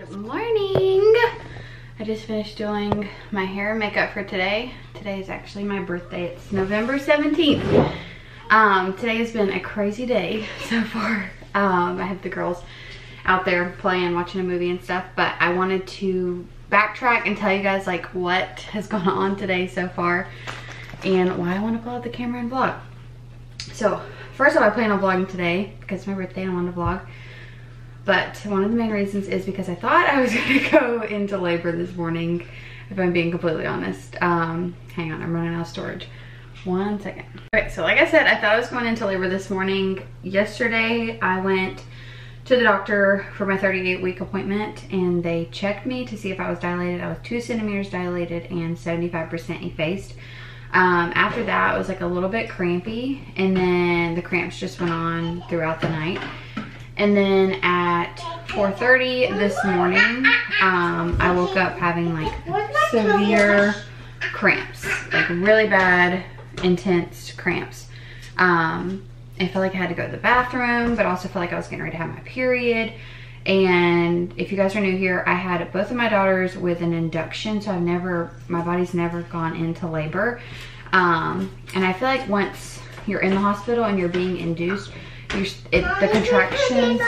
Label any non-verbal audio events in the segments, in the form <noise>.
Good morning. I just finished doing my hair and makeup for today. Today is actually my birthday. It's November 17th. Um, today has been a crazy day <laughs> so far. Um, I have the girls out there playing, watching a movie and stuff, but I wanted to backtrack and tell you guys like what has gone <laughs> on today so far and why I want to pull out the camera and vlog. So first of all, I plan on vlogging today because it's my birthday and I want to vlog. But one of the main reasons is because I thought I was <laughs> gonna go into labor this morning, if I'm being completely honest. Um, hang on, I'm running out of storage. One second. All right, so like I said, I thought I was going into labor this morning. Yesterday, I went to the doctor for my 38 week appointment and they checked me to see if I was dilated. I was two centimeters dilated and 75% effaced. Um, after that, it was like a little bit crampy and then the cramps just went on throughout the night. And then at 4.30 this morning, um, I woke up having like severe cramps, like really bad, intense cramps. Um, I felt like I had to go to the bathroom, but also felt like I was getting ready to have my period. And if you guys are new here, I had both of my daughters with an induction, so I've never, my body's never gone into labor. Um, and I feel like once you're in the hospital and you're being induced, it, the contractions,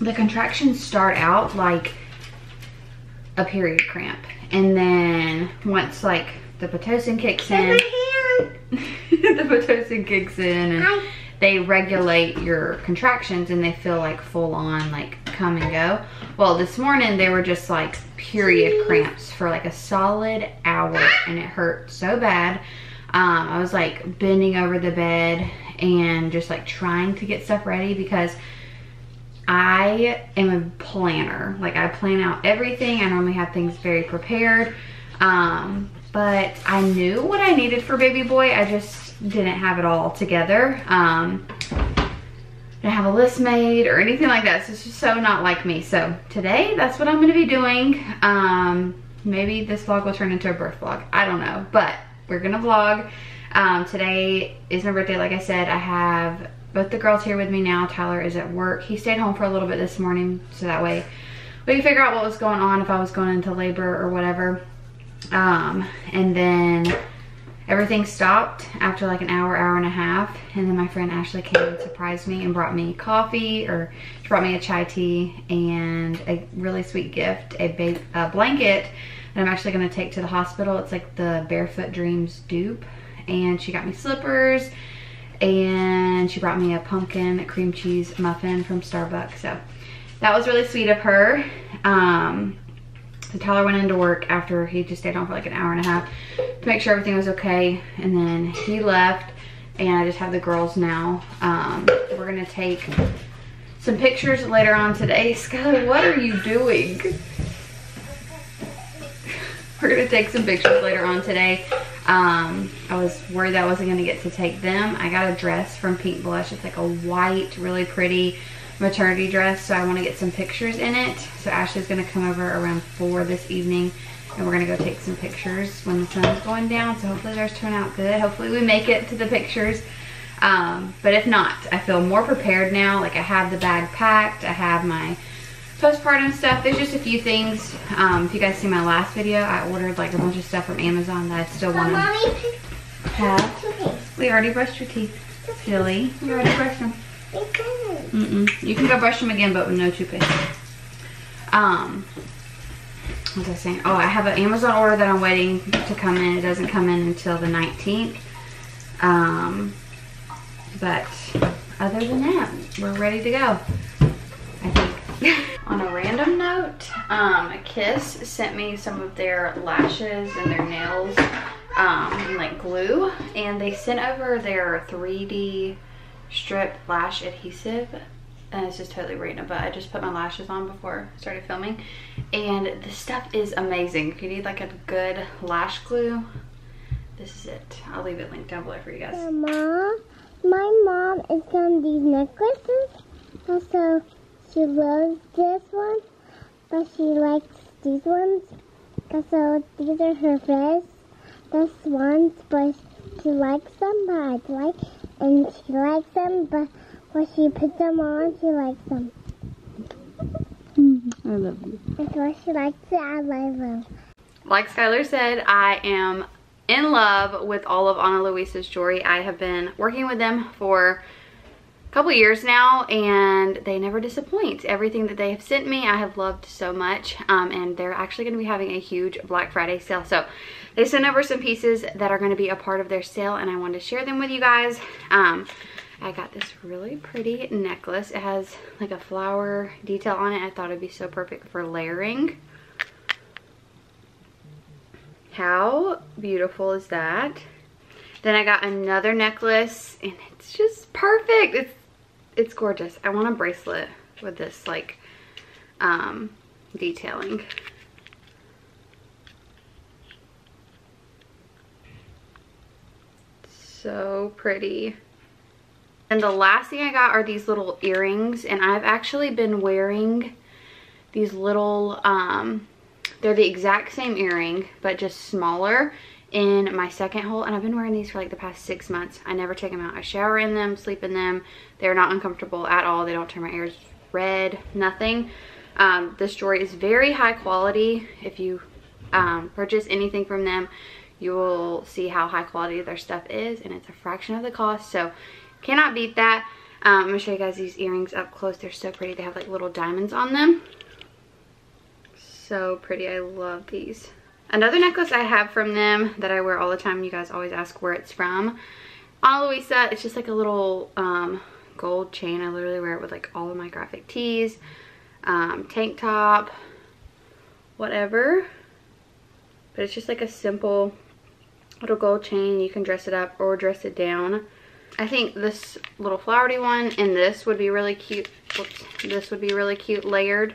the contractions start out like a period cramp. And then once like the Pitocin kicks in, <laughs> the Pitocin kicks in and they regulate your contractions and they feel like full on like come and go. Well, this morning they were just like period cramps for like a solid hour and it hurt so bad. Um, I was like bending over the bed and just like trying to get stuff ready because I am a planner. Like I plan out everything. I normally have things very prepared. Um, but I knew what I needed for baby boy. I just didn't have it all together. Um, didn't have a list made or anything like that. So it's just so not like me. So today, that's what I'm gonna be doing. Um, maybe this vlog will turn into a birth vlog. I don't know, but we're gonna vlog. Um, today is my birthday, like I said. I have both the girls here with me now. Tyler is at work. He stayed home for a little bit this morning, so that way we could figure out what was going on, if I was going into labor or whatever. Um, and then everything stopped after like an hour, hour and a half. And then my friend Ashley came and surprised me and brought me coffee or she brought me a chai tea and a really sweet gift, a, a blanket that I'm actually gonna take to the hospital. It's like the Barefoot Dreams dupe. And she got me slippers and she brought me a pumpkin cream cheese muffin from Starbucks. So that was really sweet of her. Um, so Tyler went into work after he just stayed home for like an hour and a half to make sure everything was okay. And then he left and I just have the girls now. Um, we're gonna take some pictures later on today. <laughs> Skylar, what are you doing? <laughs> we're gonna take some pictures later on today. Um, I was worried that I wasn't gonna get to take them. I got a dress from Pink Blush. It's like a white, really pretty maternity dress, so I want to get some pictures in it. So Ashley's going to come over around 4 this evening, and we're going to go take some pictures when the sun's going down. So hopefully theirs turn out good. Hopefully we make it to the pictures. Um, but if not, I feel more prepared now. Like I have the bag packed. I have my postpartum stuff. There's just a few things. Um, if you guys see my last video, I ordered like a bunch of stuff from Amazon that I still want to have. We already brushed your teeth. Silly. We already brushed them. Mm -mm. You can go brush them again, but with no toothpaste. Um, what was I saying? Oh, I have an Amazon order that I'm waiting to come in. It doesn't come in until the 19th. Um, but other than that, we're ready to go. I think. <laughs> On a random note, um, Kiss sent me some of their lashes and their nails, um, like glue, and they sent over their 3D strip lash adhesive and it's just totally random but I just put my lashes on before I started filming and the stuff is amazing. If you need like a good lash glue this is it. I'll leave it linked down below for you guys. Mom my mom is on these necklaces also she loves this one but she likes these ones so these are her best ones but she likes them but I like and she likes them, but when she puts them on, she likes them. Mm -hmm. I love you. That's why she likes it. I love them. Like Skylar said, I am in love with all of Ana Luisa's jewelry. I have been working with them for a couple years now and they never disappoint. Everything that they have sent me I have loved so much um, and they're actually going to be having a huge Black Friday sale. So they sent over some pieces that are going to be a part of their sale and I wanted to share them with you guys. Um, I got this really pretty necklace. It has like a flower detail on it. I thought it'd be so perfect for layering. How beautiful is that? Then I got another necklace and it's just perfect. It's it's gorgeous. I want a bracelet with this like um, detailing. So pretty. And the last thing I got are these little earrings and I've actually been wearing these little, um, they're the exact same earring but just smaller in my second hole and I've been wearing these for like the past six months. I never take them out. I shower in them, sleep in them. They're not uncomfortable at all. They don't turn my ears red, nothing. Um, this jewelry is very high quality. If you um, purchase anything from them, you will see how high quality their stuff is and it's a fraction of the cost. So Cannot beat that. Um, I'm going to show you guys these earrings up close. They're so pretty. They have like little diamonds on them. So pretty. I love these. Another necklace I have from them that I wear all the time. You guys always ask where it's from. Ana Luisa. It's just like a little um, gold chain. I literally wear it with like all of my graphic tees. Um, tank top. Whatever. But it's just like a simple little gold chain. You can dress it up or dress it down. I think this little flowery one and this would be really cute. This would be really cute layered.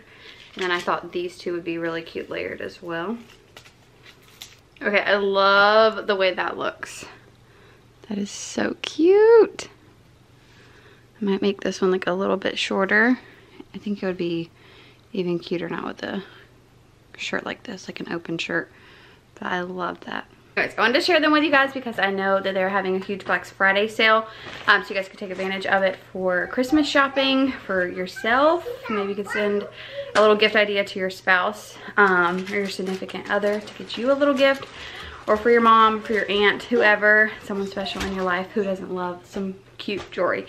And then I thought these two would be really cute layered as well. Okay, I love the way that looks. That is so cute. I might make this one like a little bit shorter. I think it would be even cuter now with a shirt like this, like an open shirt. But I love that. Anyways, I wanted to share them with you guys because I know that they're having a huge Black Friday sale. Um, so you guys could take advantage of it for Christmas shopping for yourself. Maybe you could send a little gift idea to your spouse um, or your significant other to get you a little gift. Or for your mom, for your aunt, whoever, someone special in your life who doesn't love some cute jewelry.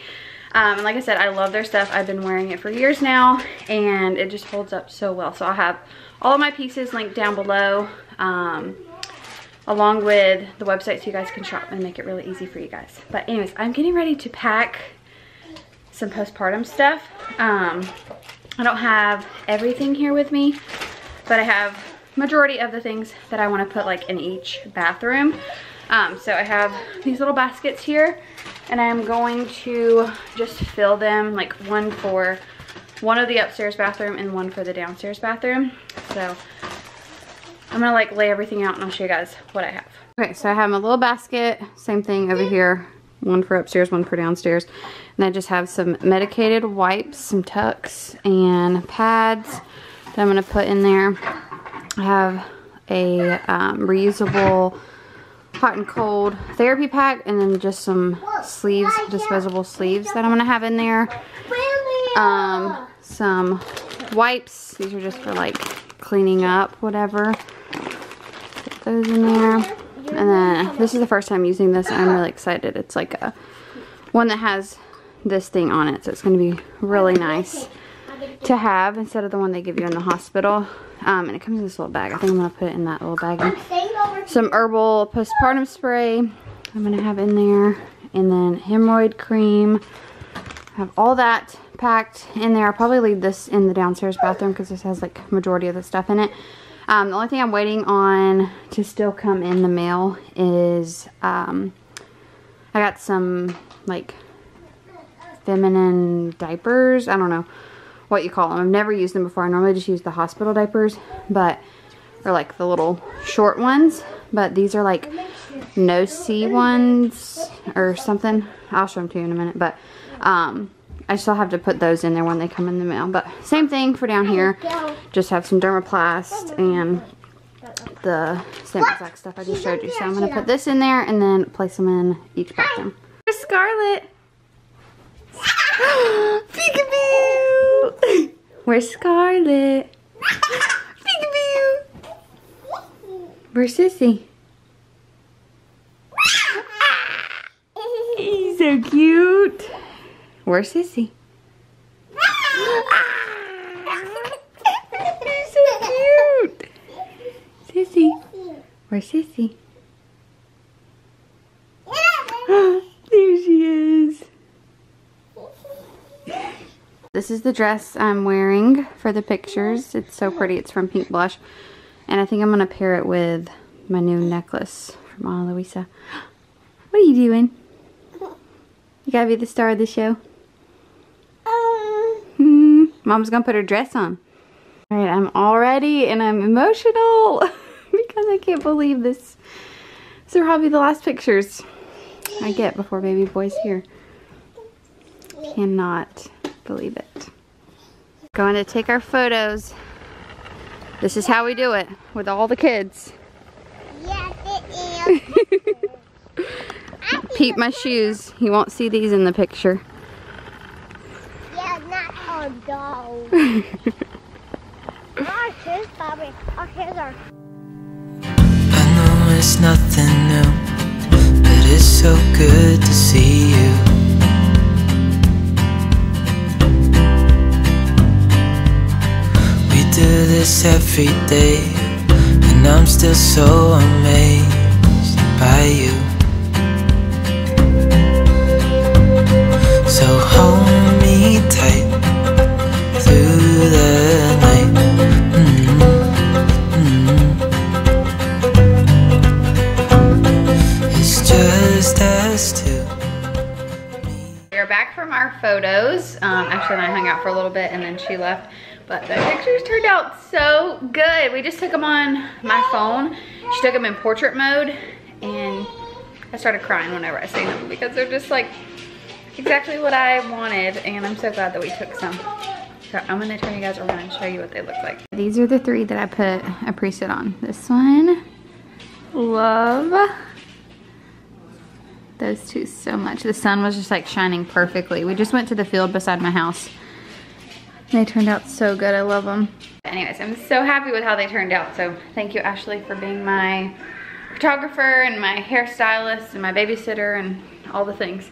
Um, and like I said, I love their stuff. I've been wearing it for years now and it just holds up so well. So I'll have all of my pieces linked down below. Um, along with the website so you guys can shop and make it really easy for you guys. But anyways, I'm getting ready to pack some postpartum stuff. Um, I don't have everything here with me, but I have majority of the things that I want to put like in each bathroom. Um, so I have these little baskets here and I'm going to just fill them like one for one of the upstairs bathroom and one for the downstairs bathroom. So I'm gonna like lay everything out and I'll show you guys what I have. Okay, so I have my little basket, same thing over here. One for upstairs, one for downstairs. And I just have some medicated wipes, some tucks, and pads that I'm gonna put in there. I have a um, reusable hot and cold therapy pack and then just some sleeves, disposable sleeves that I'm gonna have in there. Um, some wipes. These are just for like cleaning up, whatever Put those in there. And then this is the first time using this I'm really excited. It's like a one that has this thing on it. So it's going to be really nice to have instead of the one they give you in the hospital. Um, and it comes in this little bag. I think I'm going to put it in that little bag. Some herbal postpartum spray I'm going to have in there. And then hemorrhoid cream. have all that packed in there. I'll probably leave this in the downstairs bathroom because this has like majority of the stuff in it. Um, the only thing I'm waiting on to still come in the mail is um, I got some like feminine diapers. I don't know what you call them. I've never used them before. I normally just use the hospital diapers, but or like the little short ones. But these are like no-see ones or something. I'll show them to you in a minute. But um, I still have to put those in there when they come in the mail. But same thing for down here. Just have some Dermoplast and the same exact stuff I just showed you. So I'm going to put this in there and then place them in each bathroom. There's Scarlet. <gasps> Peekaboo! Where's Scarlet? <laughs> Peekaboo. Where's Sissy? <laughs> He's so cute. Where's Sissy? He's <laughs> so cute. Sissy. Where's Sissy? <gasps> there she is. This is the dress I'm wearing for the pictures. It's so pretty. It's from Pink Blush. And I think I'm going to pair it with my new necklace from Ana Luisa. <gasps> What are you doing? You gotta be the star of the show. Mom's gonna put her dress on. Alright, I'm all ready and I'm emotional <laughs> because I can't believe this. So probably the last pictures I get before baby boy's here. Cannot believe it. Going to take our photos. This is how we do it with all the kids. Yes, it is. <laughs> Peep my shoes. You won't see these in the picture. I know it's nothing new, but it's so good to see you. We do this every day, and I'm still so amazed by you. So hold our photos. Um, Ashley and I hung out for a little bit and then she left. But the pictures turned out so good. We just took them on my phone. She took them in portrait mode and I started crying whenever I see them because they're just like exactly what I wanted and I'm so glad that we took some. So I'm gonna turn you guys around and show you what they look like. These are the three that I put a preset on. This one, love those two so much. The sun was just like shining perfectly. We just went to the field beside my house. They turned out so good. I love them. Anyways, I'm so happy with how they turned out. So thank you, Ashley, for being my photographer and my hairstylist and my babysitter and all the things.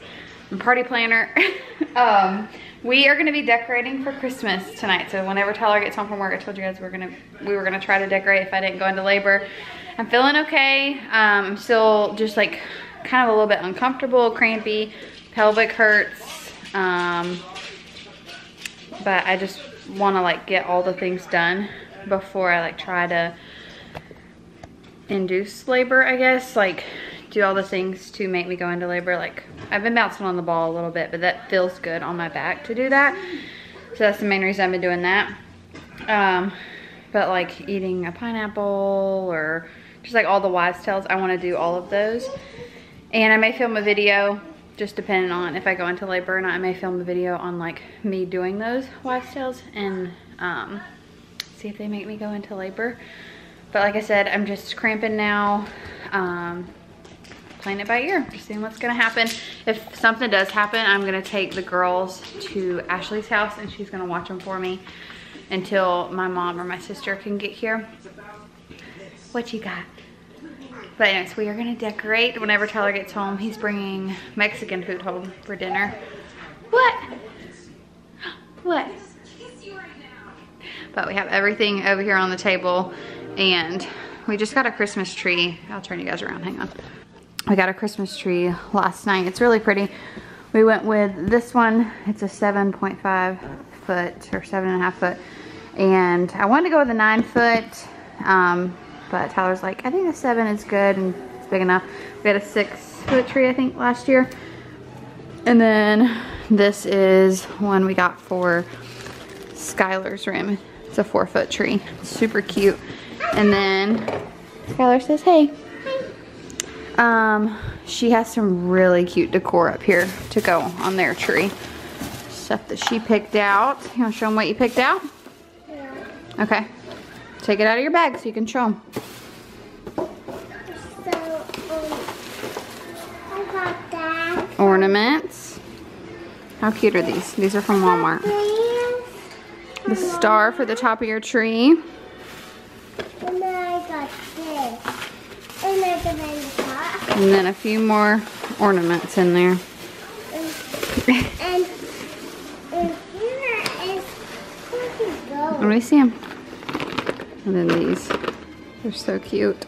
And party planner. <laughs> um, we are gonna be decorating for Christmas tonight. So whenever Tyler gets home from work, I told you guys we're gonna we were gonna try to decorate if I didn't go into labor. I'm feeling okay. Um, I'm still just like kind of a little bit uncomfortable, crampy, pelvic hurts. Um, but I just want to like get all the things done before I like try to induce labor, I guess. Like do all the things to make me go into labor. Like I've been bouncing on the ball a little bit, but that feels good on my back to do that. So that's the main reason I've been doing that. Um, but like eating a pineapple or just like all the wise tales, I want to do all of those. And I may film a video, just depending on if I go into labor or not. I may film a video on like me doing those wives tales and um, see if they make me go into labor. But like I said, I'm just cramping now. Um, playing it by ear, just seeing what's gonna happen. If something does happen, I'm gonna take the girls to Ashley's house and she's gonna watch them for me until my mom or my sister can get here. What you got? But anyways, we are gonna decorate whenever Tyler gets home. He's bringing Mexican food home for dinner. What? What? But we have everything over here on the table and we just got a Christmas tree. I'll turn you guys around, hang on. We got a Christmas tree last night. It's really pretty. We went with this one. It's a 7.5 foot or seven and a half foot. And I wanted to go with a nine foot, um, but Tyler's like, I think a seven is good and it's big enough. We had a six foot tree, I think, last year. And then this is one we got for Skylar's room. It's a four foot tree. Super cute. And then Skylar says, hey. Um, she has some really cute decor up here to go on their tree. Stuff that she picked out. You want to show them what you picked out? Yeah. Okay. Take it out of your bag so you can show them. So, um, I got that. Ornaments. How cute are these? These are from Walmart. The star for the top of your tree. And then I got this. And there's a the top. And then a few more ornaments in there. And, and here is where to Let me see them. And then these. They're so cute.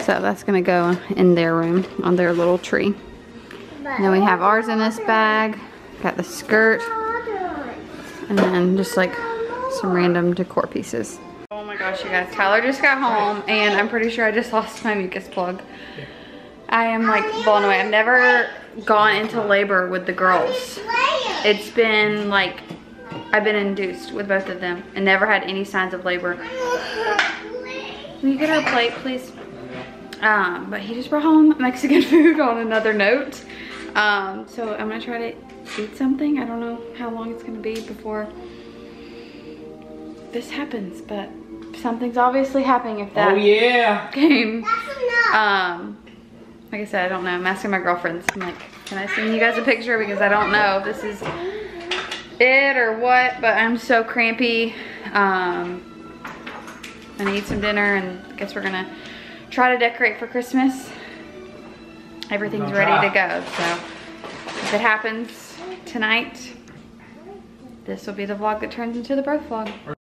So that's gonna go in their room on their little tree. And then we have ours in this bag. Got the skirt. And then just like some random decor pieces. Oh my gosh, you guys. Tyler just got home and I'm pretty sure I just <laughs> lost my mucus plug. I am like blown away. I've never gone into labor with the girls. It's been like, I've been induced with both of them and never had any signs of labor. Will you get our plate, please? Um, but he just brought home Mexican <laughs> food on another note. Um, so I'm gonna try to eat something. I don't know how long it's gonna be before this happens, but something's obviously happening if that Oh yeah. game. That's enough. Um, like I said, I don't know. I'm asking my girlfriends. I'm like, can I send you guys a picture because I don't know if this is it or what, but I'm so crampy. Um, I'm gonna eat some dinner and I guess we're gonna try to decorate for Christmas. Everything's ready to go, so if it happens tonight, this will be the vlog that turns into the birth vlog.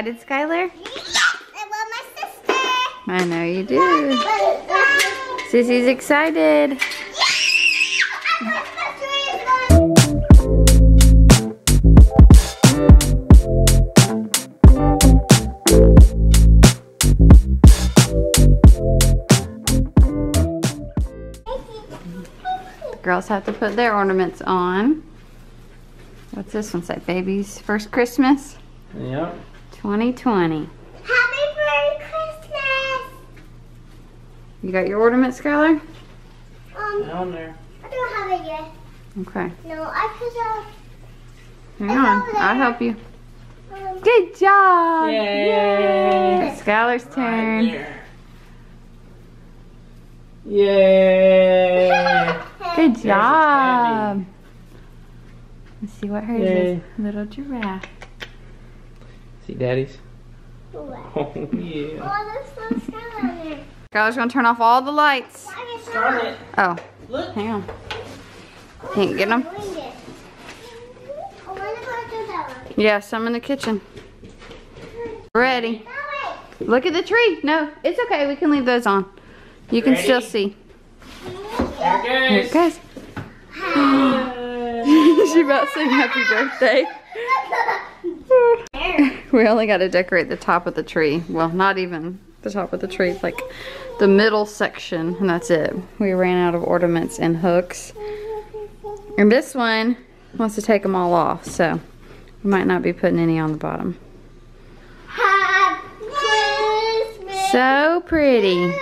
Excited, Skylar? I love my sister. I know you do. Sissy's excited. Girls have to put their ornaments on. What's this one say? Baby's first Christmas Yep. 2020. Happy Merry Christmas. You got your ornament, Skylar? Um, Down there. I don't have it yet. Okay. No, I put up. Hang on. I'll help you. Um, Good job. Yay. It's Skylar's Right turn. there. Yay. <laughs> Good job. Let's see what hers Yay. is. Little giraffe. See daddy's? Oh yeah. Oh, there's some on there. Skylar's gonna turn off all the lights. I can Oh, Look. hang on. Can't get 'em? them? it. I want to go to that one. Yeah, some in the kitchen. Ready. Look at the tree. No, it's okay. We can leave those on. You can still see. There Here it it goes. goes. <laughs> she about to sing happy birthday. <laughs> <laughs> we only got to decorate the top of the tree. Well, not even the top of the tree, like the middle section, and that's it. We ran out of ornaments and hooks. And this one wants to take them all off, so we might not be putting any on the bottom. Happy So pretty.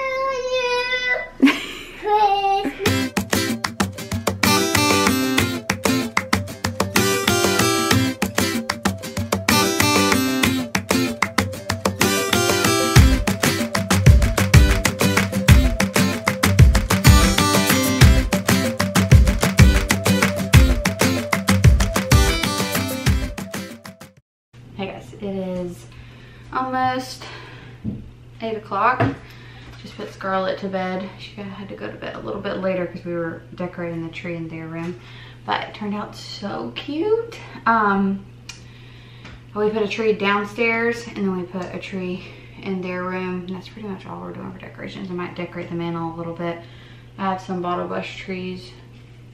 Almost 8 o'clock. Just put Scarlett to bed. She had to go to bed a little bit later because we were decorating the tree in their room. But it turned out so cute. Um, we put a tree downstairs and then we put a tree in their room. And that's pretty much all we're doing for decorations. I might decorate the mantle a little bit. I have some bottle bush trees.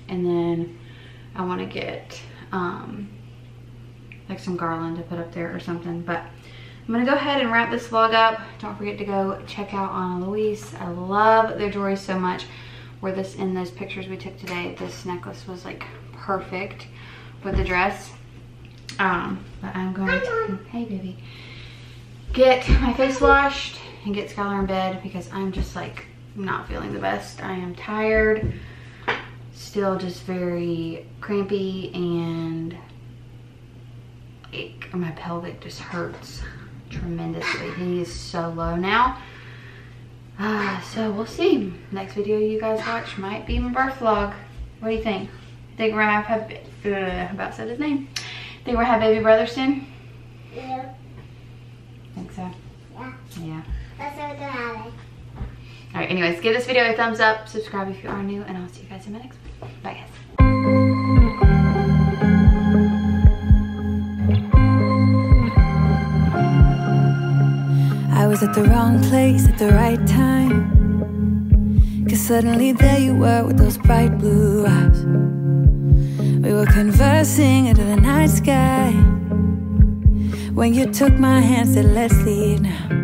And then I want to get um, like some garland to put up there or something. But I'm gonna go ahead and wrap this vlog up. Don't forget to go check out Ana Luisa. I love their jewelry so much. Where this in those pictures we took today, this necklace was like perfect with the dress. Um, but I'm going to, hey baby, get my face washed and get Skylar in bed because I'm just like not feeling the best. I am tired, still just very crampy and my pelvic just hurts tremendously. He is so low now. Uh, so we'll see. Next video you guys watch might be my birth vlog. What do you think? Think we're gonna have, uh, about said his name. Think we're gonna have baby brother soon? Yeah. Think so? Yeah. Yeah. That's what having. All right, anyways, give this video a thumbs up, subscribe if you are new, and I'll see you guys in my next one. Bye, guys. Was at the wrong place at the right time. Cause suddenly there you were with those bright blue eyes. We were conversing under the night sky. When you took my hand, said, Let's leave now.